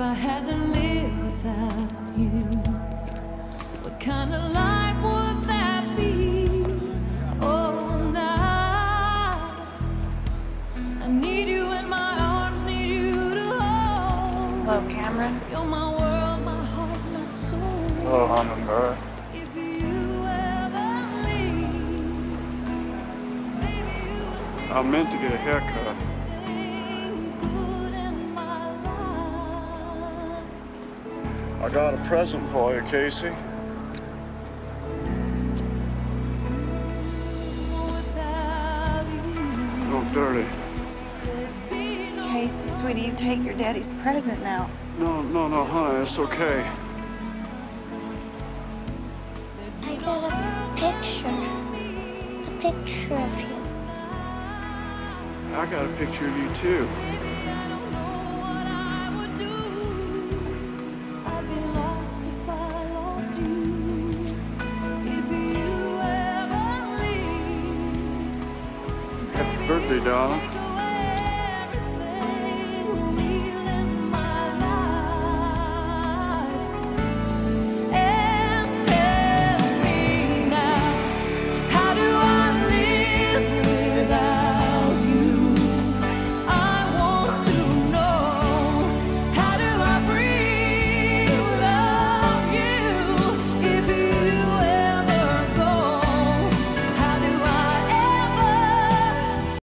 to live without you. What kind of life would that be? Oh, now I need you in my arms, need you to hold. Hello, Cameron. You're my world, my heart, my soul. Hello, Hummingbird. If you ever leave, baby, you would take I meant to get a haircut. I got a present for you, Casey. Without you, Oh, dirty. there'd be no Casey, sweetie, you take your daddy's present now. No, no, no, honey, it's okay. I got a picture. A picture of you. I got a picture of you, too. You ever